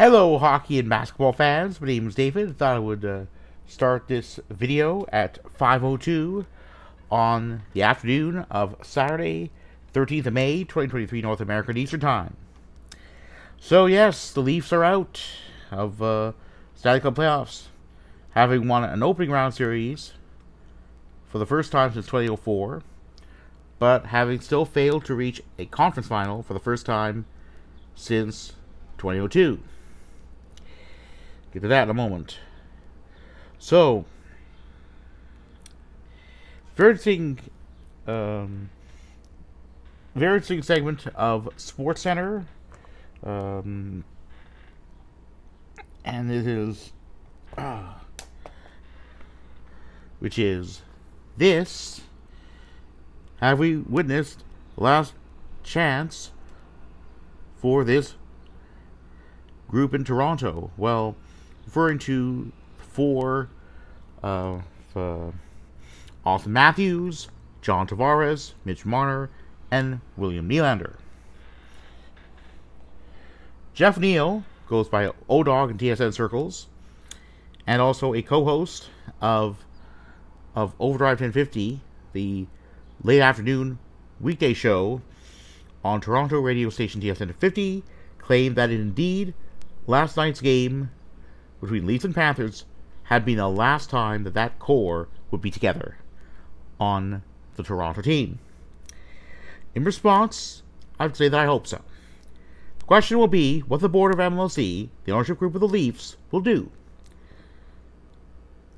Hello, hockey and basketball fans. My name is David. I thought I would uh, start this video at 5:02 on the afternoon of Saturday, 13th of May, 2023, North American Eastern Time. So yes, the Leafs are out of uh, Stanley Cup playoffs, having won an opening round series for the first time since 2004, but having still failed to reach a conference final for the first time since 2002. Get to that in a moment. So, very interesting, um, very interesting segment of SportsCentre, um, and it is, uh, which is this. Have we witnessed last chance for this group in Toronto? Well, referring to four of uh, Auston Matthews, John Tavares, Mitch Marner, and William Nylander. Jeff O'Neill goes by O-Dog in TSN circles, and also a co-host of of Overdrive 1050, the late afternoon weekday show on Toronto radio station TSN 1050, claimed that indeed last night's game between Leafs and Panthers had been the last time that that core would be together on the Toronto team. In response, I'd say that I hope so. The question will be what the board of MLSE, the ownership group of the Leafs, will do.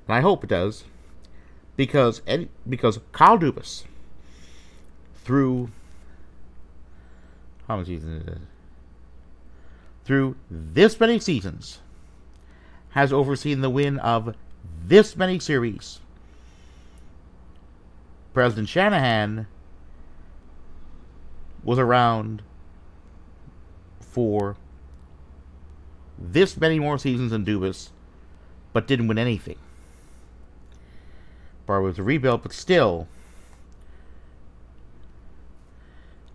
And I hope it does, because because Kyle Dubas, through how many seasons is it? Through this many seasons, has overseen the win of this many series. President Shanahan was around for this many more seasons than Dubas, but didn't win anything. Bar was a rebuild, but still,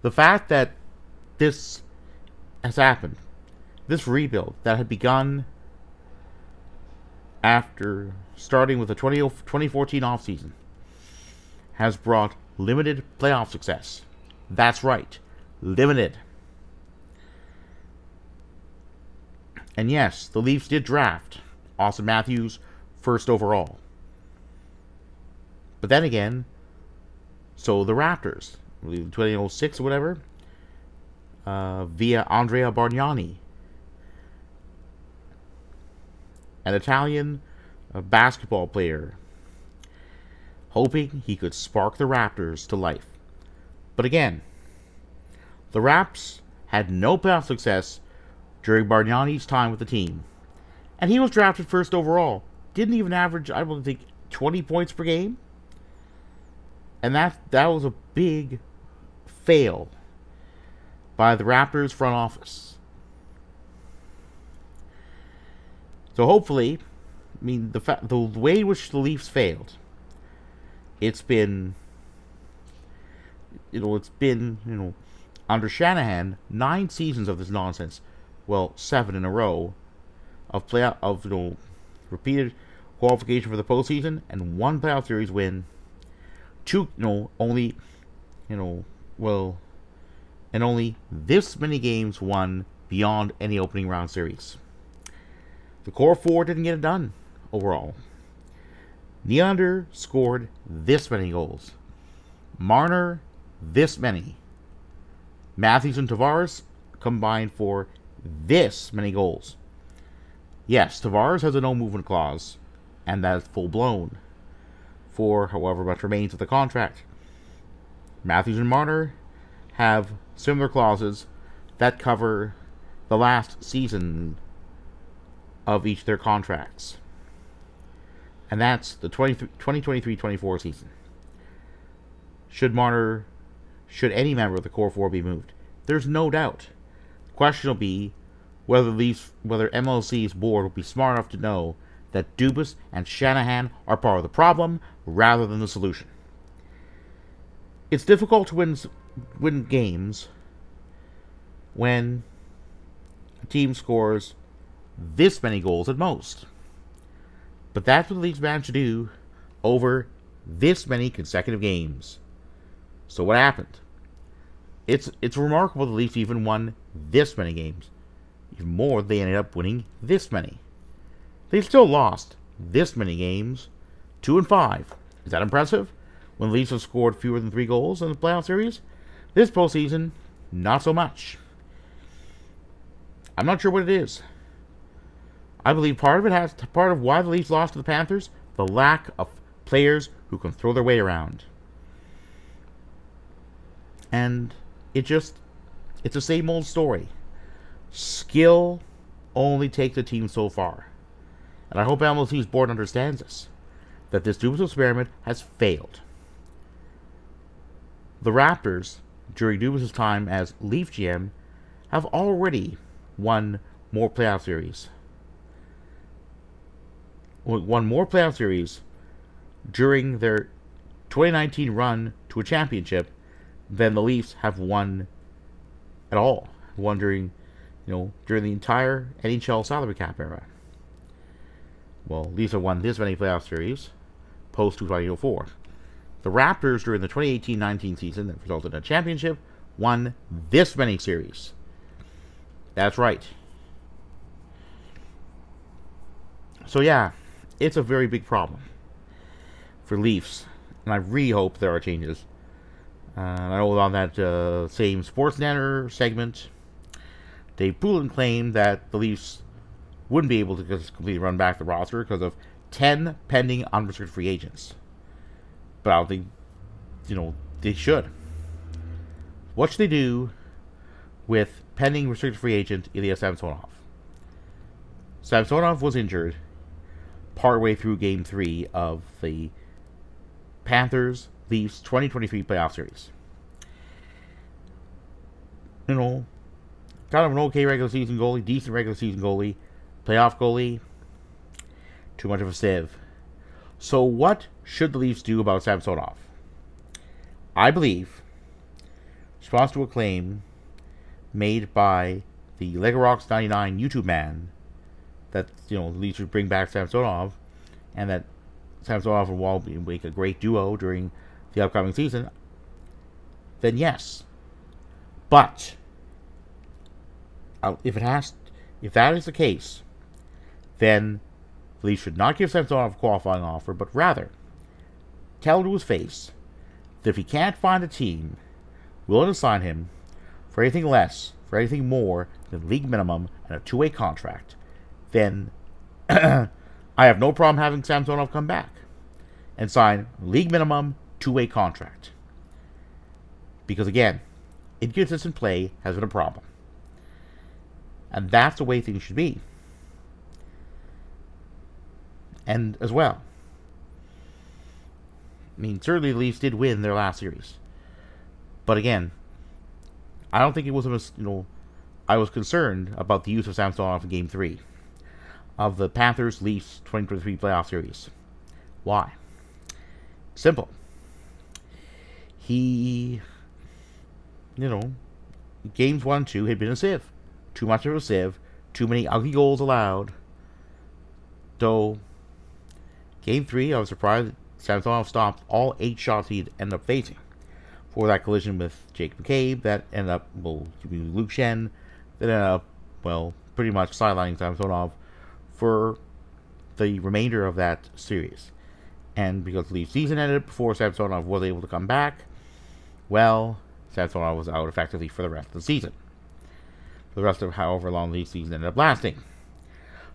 the fact that this has happened, this rebuild that had begun after starting with the 20, 2014 offseason has brought limited playoff success. That's right, limited. And yes, the Leafs did draft Auston Matthews first overall. But then again, so the Raptors, 2006 or whatever, uh, via Andrea Bargnani, an Italian basketball player, hoping he could spark the Raptors to life. But again, the Raps had no playoff success during Bargnani's time with the team. And he was drafted first overall. Didn't even average, I don't think, 20 points per game. And that that was a big fail by the Raptors front office. So hopefully, I mean the fa- the way which the Leafs failed, it's been you know it's been you know under Shanahan nine seasons of this nonsense, well seven in a row, of play of you know repeated qualification for the postseason and one playoff series win. Two you know only you know well and only this many games won beyond any opening round series. The core four didn't get it done overall. Nylander scored this many goals. Marner, this many. Matthews and Tavares combined for this many goals. Yes, Tavares has a no movement clause, and that is full blown for however much remains of the contract. Matthews and Marner have similar clauses that cover the last season of each of their contracts. And that's the 2023-24 season. Should Marner, should any member of the Core 4 be moved? There's no doubt. The question will be whether these, whether MLSE's board will be smart enough to know that Dubas and Shanahan are part of the problem rather than the solution. It's difficult to win win games when a team scores this many goals at most. But that's what the Leafs managed to do over this many consecutive games. So what happened? It's it's remarkable the Leafs even won this many games. Even more, they ended up winning this many. They still lost this many games, two and five. Is that impressive? When the Leafs have scored fewer than three goals in the playoff series, this postseason, not so much. I'm not sure what it is. I believe part of it has part of why the Leafs lost to the Panthers, the lack of players who can throw their way around. And it just it's the same old story. Skill only takes a team so far. And I hope MLC's board understands this. That this Dubas experiment has failed. The Raptors, during Dubas' time as Leaf GM, have already won more playoff series. Won more playoff series during their 2019 run to a championship than the Leafs have won at all. Won during, you know, during the entire NHL salary cap era. Well, Leafs have won this many playoff series post 2004. The Raptors during the 2018-19 season that resulted in a championship won this many series. That's right. So yeah, it's a very big problem for Leafs, and I really hope there are changes. Uh, I know on that uh, same Sportsnet segment, Dave Poulin claimed that the Leafs wouldn't be able to completely run back the roster because of 10 pending unrestricted free agents. But I don't think, you know, they should. What should they do with pending restricted free agent Ilya Samsonov? Samsonov was injured partway through Game 3 of the Panthers Leafs 2023 playoff series. You know, kind of an okay regular season goalie, decent regular season goalie, playoff goalie, too much of a sieve. So, what should the Leafs do about Samsonov? I believe, response to a claim made by the Lego Rocks 99 YouTube man that you know Leafs should bring back Samsonov, and that Samsonov and Woll make a great duo during the upcoming season, then yes. But uh, if it has, if that is the case, then the Leafs should not give Samsonov a qualifying offer, but rather tell him to his face that if he can't find a team willing to sign him for anything less, for anything more than league minimum and a two-way contract, then I have no problem having Samsonov come back and sign league minimum two-way contract. Because again, inconsistent play has been a problem. And that's the way things should be. And as well, I mean, certainly the Leafs did win their last series. But again, I don't think it was a, you know, I was concerned about the use of Samsonov in Game 3 of the Panthers Leafs 2023 playoff series. Why? Simple. He, you know, games one and two had been a sieve. Too much of a sieve. Too many ugly goals allowed. Though, game three, I was surprised Samsonov stopped all eight shots he'd end up facing. For that collision with Jake McCabe, that ended up, well, Luke Schenn, that ended up, well, pretty much sidelining Samsonov for the remainder of that series. And because the season ended before Samsonov was able to come back, well, Samsonov was out effectively for the rest of the season. For the rest of however long the season ended up lasting.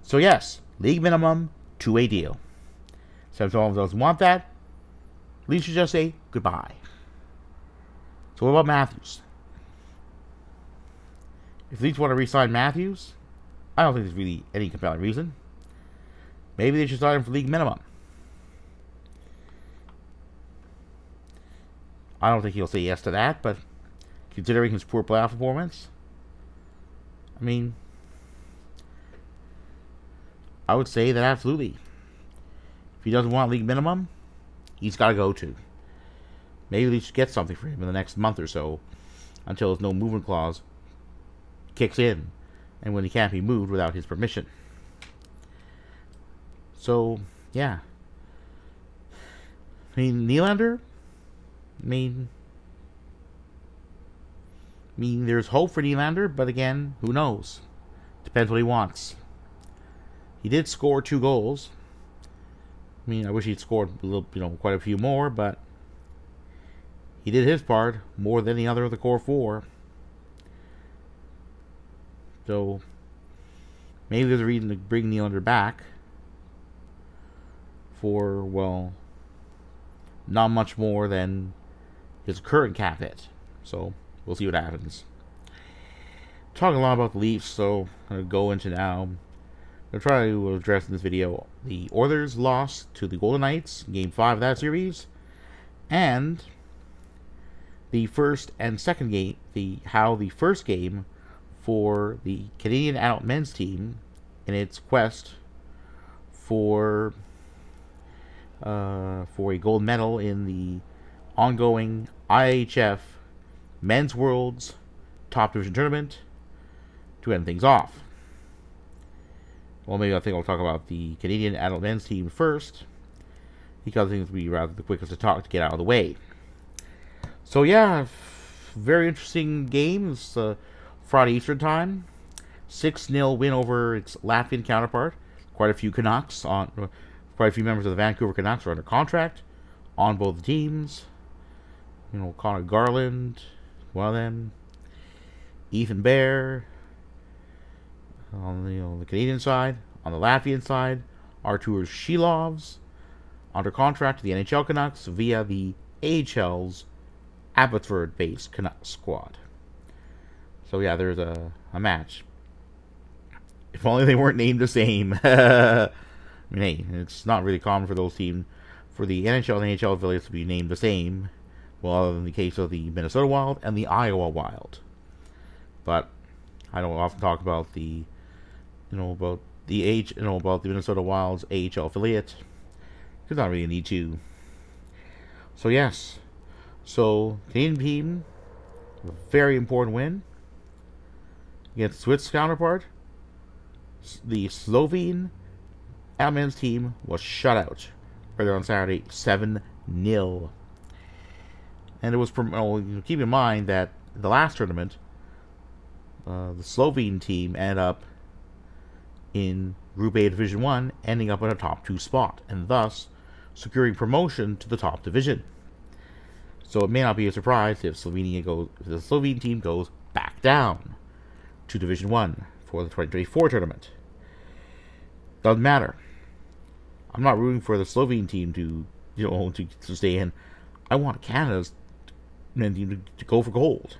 So yes, league minimum, two-way deal. Samsonov doesn't want that. Leafs should just say goodbye. So what about Matthews? If Leafs want to re-sign Matthews, I don't think there's really any compelling reason. Maybe they should sign him for league minimum. I don't think he'll say yes to that, but considering his poor playoff performance, I mean, I would say that absolutely. If he doesn't want league minimum, he's got to go to. Maybe they should get something for him in the next month or so until his no movement clause kicks in and when he can't be moved without his permission. So, yeah. I mean, Nylander, I mean, I mean, there's hope for Nylander, but again, who knows? Depends what he wants. He did score two goals. I mean, I wish he'd scored a little, you know, quite a few more, but he did his part more than the other of the core four. So maybe there's a reason to bring Nylander back for well, not much more than his current cap hit. So we'll see what happens. Talking a lot about the Leafs, so I'm gonna go into now. I'm try to address in this video the Oilers loss to the Golden Knights, Game Five of that series, and the first and second game, the how the first game for the Canadian adult men's team in its quest for uh, for a gold medal in the ongoing IIHF Men's Worlds Top Division Tournament to end things off. Well, maybe I think I'll talk about the Canadian adult men's team first, because I think it'll be rather the quickest to talk to get out of the way. So yeah, very interesting games. Uh, Friday Eastern Time, six 0 win over its Latvian counterpart. Quite a few Canucks on, quite a few members of the Vancouver Canucks are under contract on both teams. You know, Conor Garland, one of them. Ethan Bear on the, you know, the Canadian side. On the Latvian side, Artur Silovs under contract to the NHL Canucks via the AHL's Abbotsford-based Canucks squad. So yeah, there's a, a match. If only they weren't named the same. I mean, hey, it's not really common for those teams, for the NHL and NHL affiliates to be named the same. Well, other than the case of the Minnesota Wild and the Iowa Wild. But I don't often talk about the, you know, about the age, you know, about the Minnesota Wild's AHL affiliate. Because I don't really need to. So yes, so Canadian team, very important win against Swiss counterpart. The Slovene men's team was shut out earlier on Saturday, seven 0 And it was from, well, keep in mind that the last tournament, uh, the Slovene team ended up in Group A Division One, ending up in a top two spot, and thus securing promotion to the top division. So it may not be a surprise if Slovenia goes, if the Slovene team goes back down to Division One for the 2024 tournament. Doesn't matter. I'm not rooting for the Slovene team to, you know, to, to stay in. I want Canada's team to, to go for gold.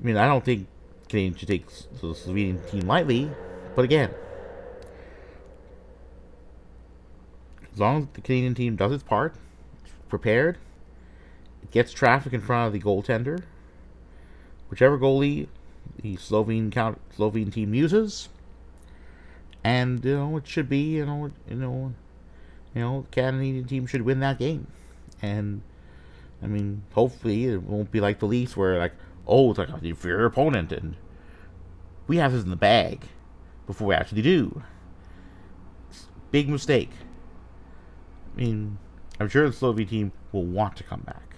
I mean, I don't think Canadians should take the Slovenian team lightly, but again, as long as the Canadian team does its part, it's prepared, it gets traffic in front of the goaltender. Whichever goalie the Slovene count, Slovene team uses, and you know it should be you know you know you know the Canadian team should win that game, and I mean hopefully it won't be like the Leafs where like oh it's like oh, a inferior opponent and we have this in the bag before we actually do. Big mistake. I mean, I'm sure the Slovene team will want to come back.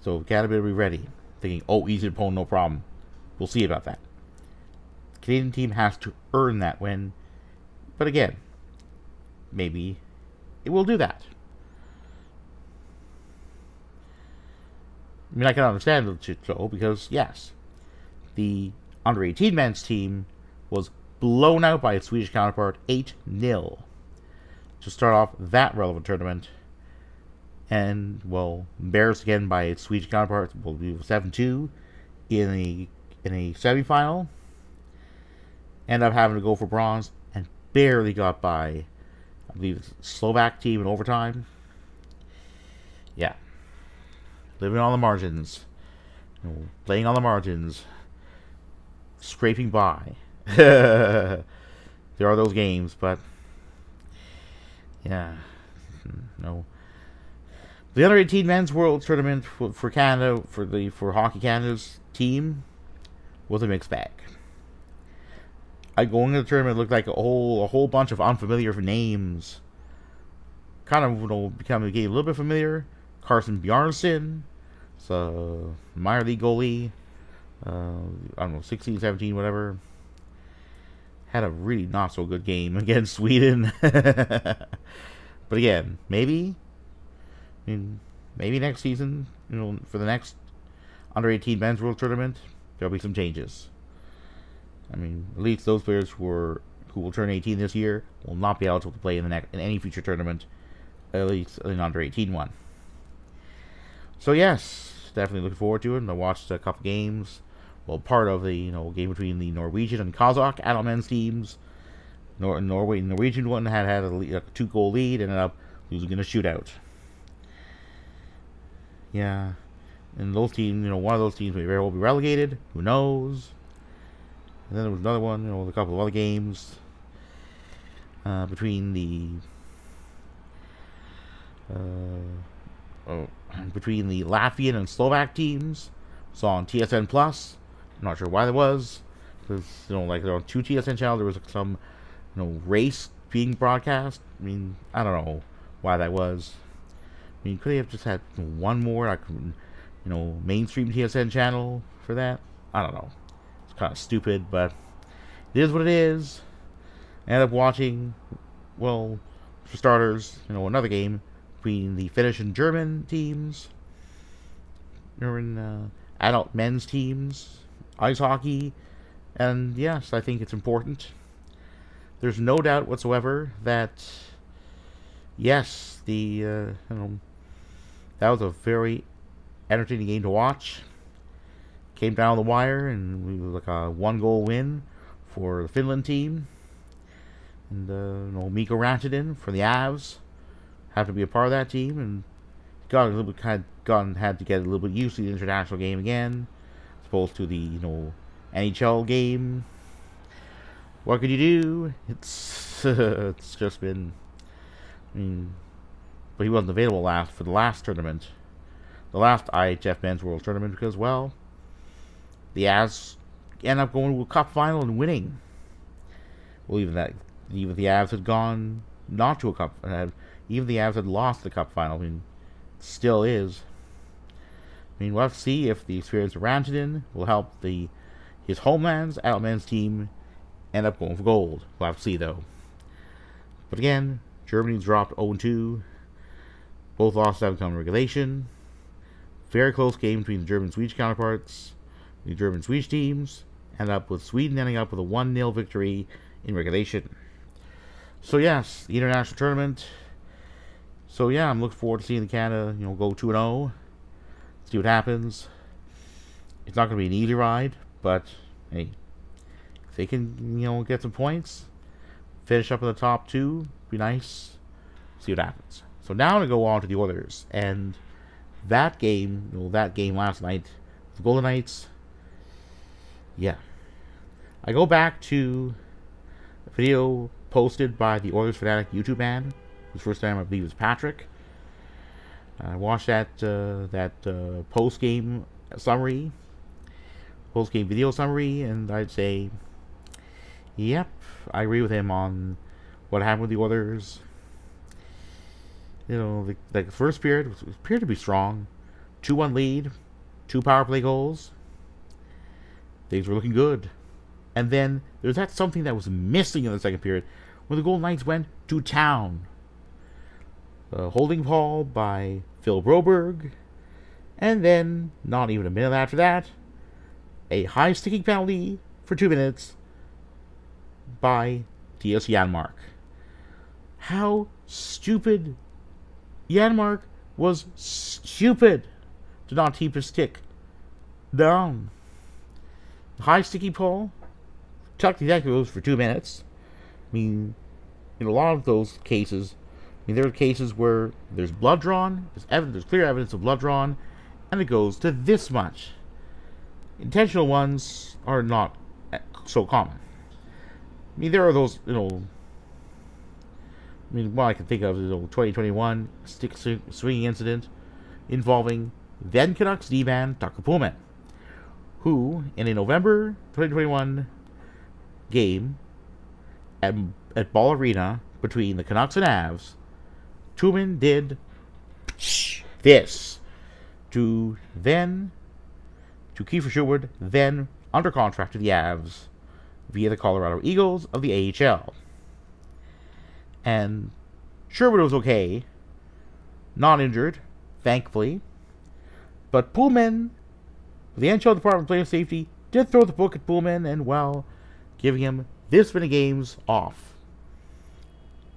So better be ready. Thinking, oh, easy to no problem. We'll see about that. The Canadian team has to earn that win. But again, maybe it will do that. I mean, I can understand the so because, yes, the under 18 men's team was blown out by its Swedish counterpart 8 0 to start off that relevant tournament and well, embarrassed again by its Swedish counterparts. Will be seven two in a in a semifinal. End up having to go for bronze and barely got by. I believe Slovak team in overtime. Yeah, living on the margins, you know, playing on the margins, scraping by. there are those games, but yeah, no the under 18 men's world tournament for, for Canada for the for Hockey Canada's team was a mixed bag. I go into the tournament, looked like a whole a whole bunch of unfamiliar names. Kind of you know game a little bit familiar. Carson Bjarnason, so minor league goalie. Uh, I don't know, 16, 17, whatever. Had a really not so good game against Sweden. but again, maybe, I mean, maybe next season, you know, for the next under 18 men's world tournament, there'll be some changes. I mean, at least those players who are who will turn 18 this year will not be eligible to play in the next in any future tournament, at least in under 18 one. So yes, definitely looking forward to it. I watched a couple games. Well, part of the you know game between the Norwegian and Kazakh adult men's teams. Nor- Norway Norwegian one had had a, a two goal lead, and ended up losing in a shootout. Yeah, and those teams, you know, one of those teams may very well be relegated. Who knows? And then there was another one, you know, a couple of other games uh, between the uh, oh, between the Latvian and Slovak teams. Saw on TSN Plus. I'm not sure why that was, because you know, like on two TSN channels, there was like, some you know race being broadcast. I mean, I don't know why that was. I mean, could they have just had one more, like, you know, mainstream TSN channel for that? I don't know It's kind of stupid, but it is what it is. I ended up watching, well, for starters, you know, another game between the Finnish and German teams. German uh, adult men's teams, ice hockey, and yes, I think it's important. There's no doubt whatsoever that, yes, the uh, you know, that was a very entertaining game to watch came down the wire, and we was like a one goal win for the Finland team. And uh, you know, Mikko Rantanen for the Avs had to be a part of that team, and got a little bit of gone had to get a little bit used to the international game again, as opposed to the you know NHL game. What could you do? It's it's just been. I mean, but he wasn't available last for the last tournament, the last IIHF Men's World Tournament because well, the Avs end up going to a cup final and winning. Well, even that, even the Avs had gone not to a cup, had, even the Avs had lost the cup final. I mean, still is. I mean, we'll have to see if the experience of Rantanen will help the his homeland's Outman's team end up going for gold. We'll have to see though. But again, Germany dropped 0-2. Both losses have come regulation. Very close game between the German Swedish counterparts. The German Swedish teams end up with Sweden ending up with a 1 0 victory in regulation. So, yes, the international tournament. So, yeah, I'm looking forward to seeing the Canada, you know, go 2 0. See what happens. It's not going to be an easy ride, but hey, if they can, you know, get some points, finish up in the top two, be nice. See what happens. So now I'm going to go on to the Oilers, and that game, know, that game last night, the Golden Knights yeah. I go back to a video posted by the Oilers Fanatic YouTube man. The first time I believe was Patrick. I watched that uh, that uh, post game summary, post game video summary, and I'd say, yep, I agree with him on what happened with the Oilers. You know, the, the first period appeared to be strong, two one lead, two power play goals. Things were looking good. And then there's that something that was missing in the second period when the Golden Knights went to town. A holding call by Phil Broberg. And then, not even a minute after that, a high sticking penalty for two minutes by T.S. Janmark. How stupid Janmark was stupid to not keep his stick down high sticky pole, tuck the goes for two minutes. I mean, in a lot of those cases, I mean, there are cases where there's blood drawn, there's, ev- there's clear evidence of blood drawn, and it goes to this much. Intentional ones are not eh, so common. I mean, there are those, you know. I mean, what I can think of is know, 2021 stick swinging incident involving then Canucks D-man Tucker Poolman who, in a November 2021 game at, at Ball Arena between the Canucks and Avs, Truman did this to then to Kiefer Sherwood, then under contract to the Avs via the Colorado Eagles of the AHL. And Sherwood was okay, not injured, thankfully. But Poolman, the NHL Department of Player Safety, did throw the book at Poolman and, well, giving him this many games off.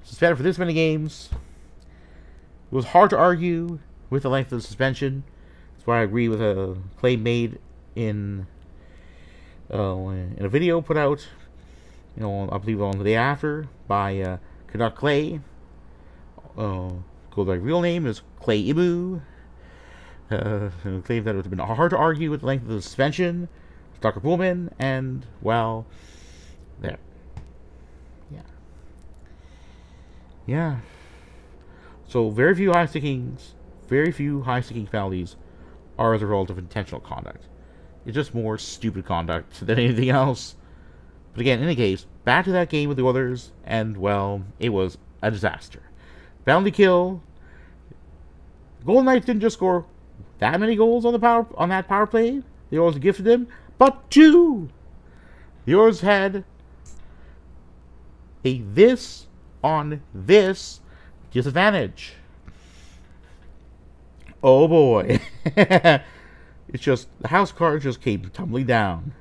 Suspended for this many games. It was hard to argue with the length of the suspension. That's why I agree with a claim made in uh, in a video put out, you know, I believe on the day after by uh, Canuck Clay. Uh, by real name is Clay Imu. Uh, claimed that it would have been hard to argue with the length of the suspension. Dr. Poolman, and well, there. Yeah. Yeah. So very few high stickings, very few high sticking penalties are as a result of intentional conduct. It's just more stupid conduct than anything else. But again, in any case, back to that game with the others, and well, it was a disaster. Penalty kill. Golden Knights didn't just score that many goals on the power on that power play. The also gifted them, but two. Yours had a this on this disadvantage. Oh boy. it's just the house cards just came tumbling down.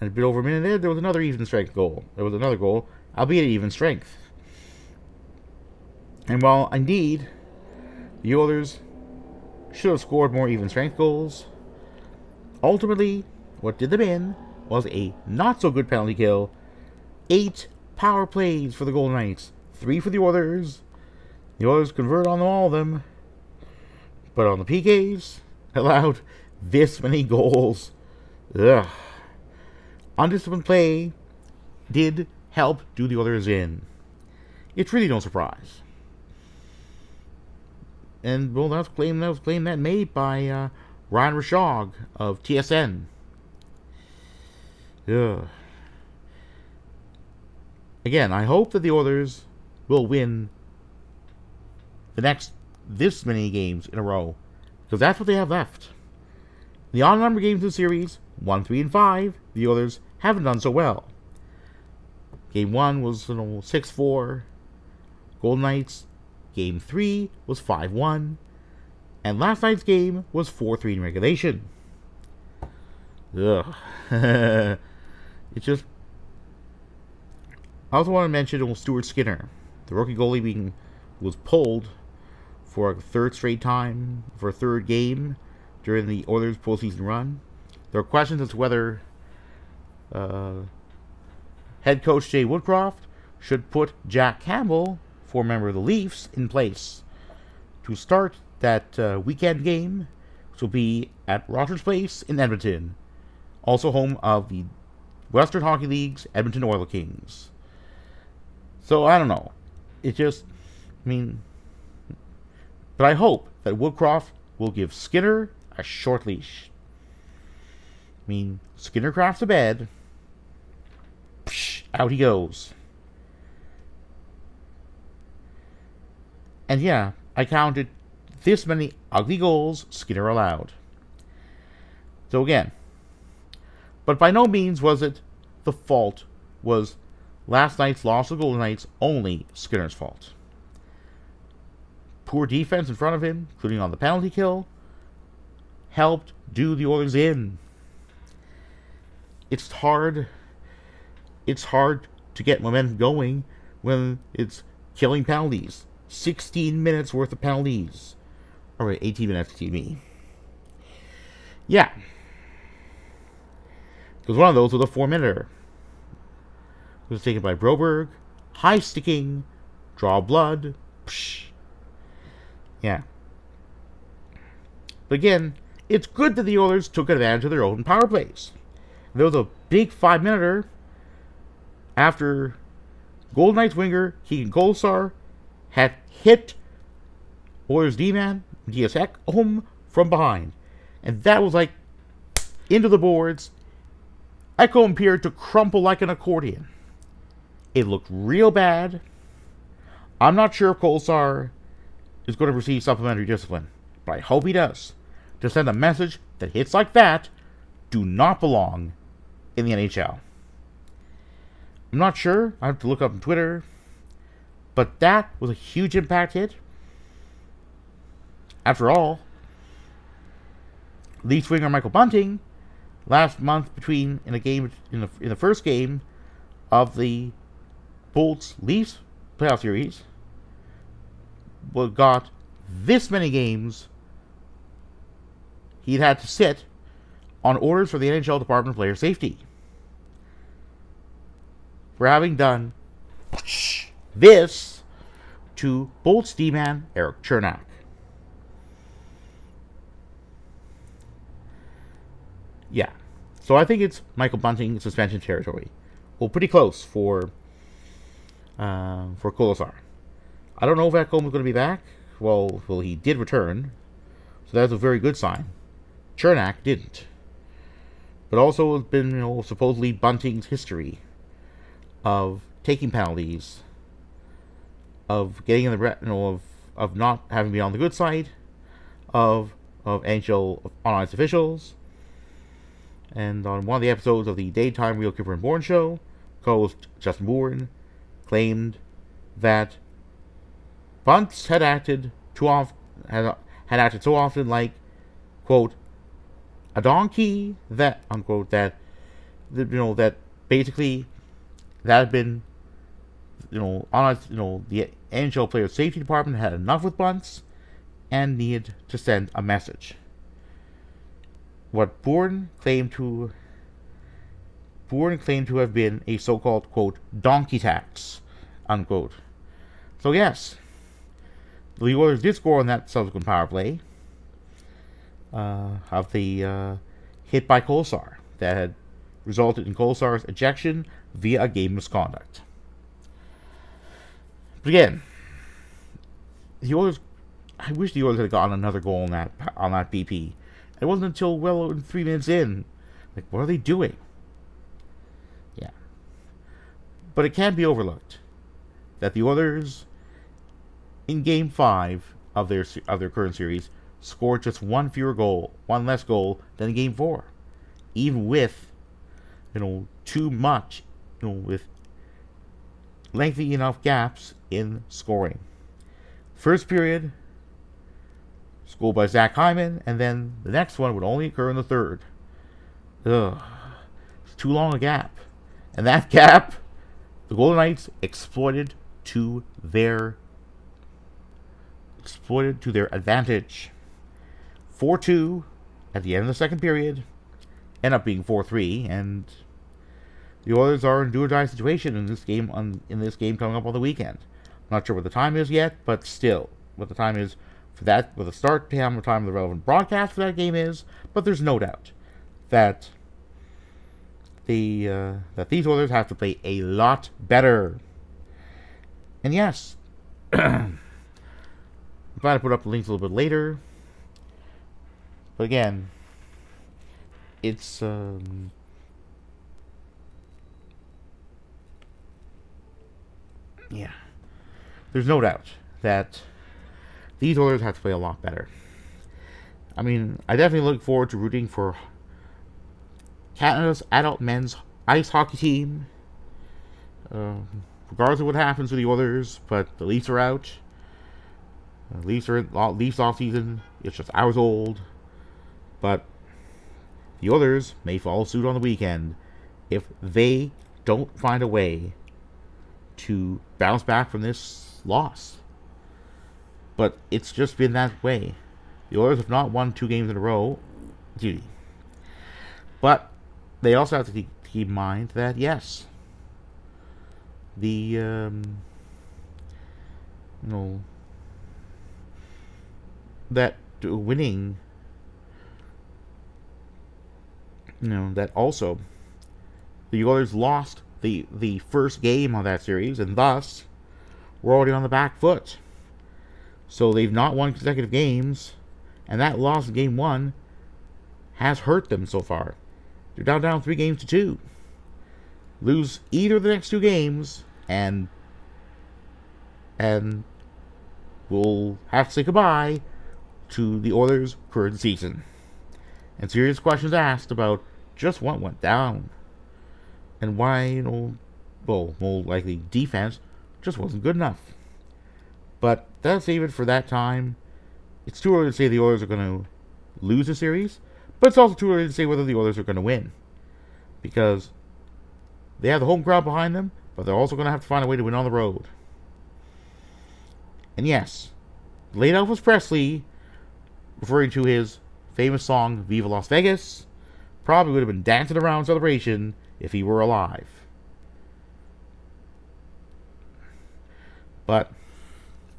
And a bit over a minute there, there was another even strength goal. There was another goal, albeit even strength. And while indeed the Oilers should have scored more even strength goals, ultimately what did them in was a not so good penalty kill. Eight power plays for the Golden Knights, three for the Oilers. The Oilers convert on all of them, but on the PKs, allowed this many goals. Ugh. Undisciplined play did help do the Oilers in. It's really no surprise. And well, that was claim that was claim that made by uh, Ryan Rishaug of TSN. Yeah. Again, I hope that the Oilers will win the next this many games in a row. Because that's what they have left. The odd number games in the series, 1, 3, and 5, the Oilers haven't done so well. Game 1 was you know, 6 4. Golden Knights. Game 3 was 5 1. And last night's game was 4 3 in regulation. Ugh. it's just. I also want to mention Stuart Skinner, the rookie goalie being was pulled for a third straight time for a third game during the Oilers postseason run. There are questions as to whether uh, head coach Jay Woodcroft should put Jack Campbell, former member of the Leafs, in place to start that uh, weekend game, which will be at Rogers Place in Edmonton, also home of the Western Hockey League's Edmonton Oil Kings. So I don't know. It just, I mean, but I hope that Woodcroft will give Skinner a short leash. I mean, Skinner crafts a bed. Out he goes. And yeah, I counted this many ugly goals Skinner allowed. So again, but by no means was it the fault was last night's loss of Golden Knights only Skinner's fault. Poor defense in front of him, including on the penalty kill, helped do the Oilers in. It's hard. It's hard to get momentum going when it's killing penalties. 16 minutes worth of penalties. Or 18 minutes, excuse me. Yeah. Because one of those was a four minute. It was taken by Broberg. High sticking. Draw blood. Psh. Yeah. But again, it's good that the Oilers took advantage of their own power plays. There was a big five minuter after Golden Knights winger Keegan Kolesar had hit Oilers D man Mattias Ekholm from behind. And that was like into the boards. Ekholm appeared to crumple like an accordion. It looked real bad. I'm not sure if Kolesar is going to receive supplementary discipline, but I hope he does. To send a message that hits like that do not belong in the NHL. I'm not sure. I have to look up on Twitter. But that was a huge impact hit. After all, Leafs winger Michael Bunting last month between in a game in the in the first game of the Bolts Leafs playoff series well, got this many games he'd had to sit on orders for the NHL Department of Player Safety for having done this to Bolts D-man Erik Cernak. Yeah. So I think it's Michael Bunting suspension territory. Well, pretty close for uh, for Kolesar. I don't know if Ekholm is going to be back. Well, well, he did return, so that's a very good sign. Cernak didn't, but also has been, you know, supposedly Bunting's history of taking penalties, of getting in the, retinal of of not having been on the good side, of of angel on officials, and on one of the episodes of the daytime Real Kyper and Bourne show, co-host Justin Bourne claimed that Bunts had acted too often had, had acted so often like quote a donkey that unquote that you know that basically that had been you know on you know the NHL player safety department had enough with Bunts and needed to send a message. What Bourne claimed to Bourne claimed to have been a so-called quote donkey tax unquote. So yes, the Oilers did score on that subsequent power play uh, of the uh, hit by Kolesar that had resulted in Kolesar's ejection via a game misconduct. But again, the Oilers. I wish the Oilers had gotten another goal on that on that PP. It wasn't until well over three minutes in, like what are they doing? Yeah, but it can't be overlooked that the Oilers in Game Five of their of their current series scored just one fewer goal, one less goal than Game Four, even with you know too much, you know with lengthy enough gaps in scoring. First period, scored by Zach Hyman, and then the next one would only occur in the third. Ugh, it's too long a gap, and that gap, the Golden Knights exploited to their exploited to their advantage. 4 2 at the end of the second period, end up being 4 3, and the Oilers are in do or die situation in this game on in this game coming up on the weekend. Not sure what the time is yet, but still, what the time is for that, what the start time or time of the relevant broadcast for that game is. But there's no doubt that the uh, that these Oilers have to play a lot better. And yes, I'm glad I put up the links a little bit later. But again, it's um, yeah. There's no doubt that these Oilers have to play a lot better. I mean, I definitely look forward to rooting for Canada's adult men's ice hockey team. Uh, regardless of what happens with the Oilers, but the Leafs are out. Uh, Leafs are Leafs off season. It's just hours old, but the others may follow suit on the weekend if they don't find a way to bounce back from this loss. But it's just been that way. The Oilers have not won two games in a row. But they also have to keep, keep in mind that yes, the um, you know that winning, you know, that also the Oilers lost the the first game of that series, and thus we're already on the back foot. So they've not won consecutive games, and that loss in game one has hurt them so far. They're down down three games to two. Lose either of the next two games, and and we'll have to say goodbye to the Oilers' current season. And serious questions asked about just what went down and why, you know, well, more likely defense just wasn't good enough. But that's it for that time. It's too early to say the Oilers are going to lose the series, but it's also too early to say whether the Oilers are going to win. Because they have the home crowd behind them, but they're also going to have to find a way to win on the road. And yes, late Elvis Presley, referring to his famous song Viva Las Vegas, probably would have been dancing around celebration if he were alive. But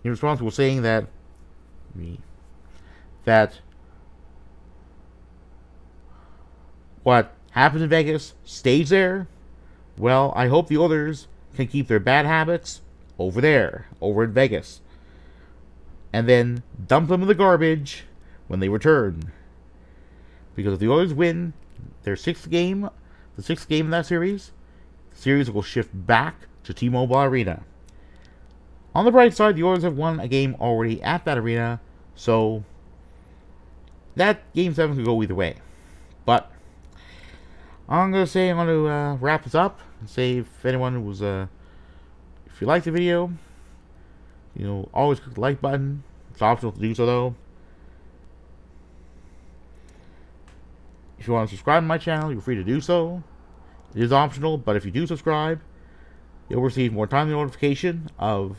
in response, was saying that me that what happens in Vegas stays there. Well, I hope the Oilers can keep their bad habits over there, over in Vegas and then dump them in the garbage when they return. Because if the Oilers win their sixth game, the sixth game in that series, the series will shift back to T-Mobile Arena. On the bright side, the Oilers have won a game already at that arena, so that game seven could go either way. But I'm gonna say I'm gonna uh, wrap this up and say if anyone was uh, if you liked the video, you know, always click the like button. It's optional to do so though. If you want to subscribe to my channel, you're free to do so. It is optional, but if you do subscribe, you'll receive more timely notification of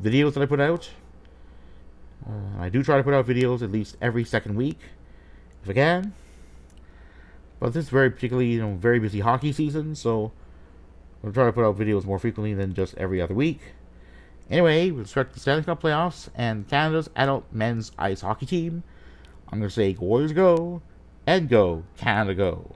videos that I put out. Uh, I do try to put out videos at least every second week, if I can. But this is very particularly, you know, very busy hockey season, so I'm trying to put out videos more frequently than just every other week. Anyway, with respect to the Stanley Cup playoffs and Canada's adult men's ice hockey team, I'm going to say Oilers go Canada go.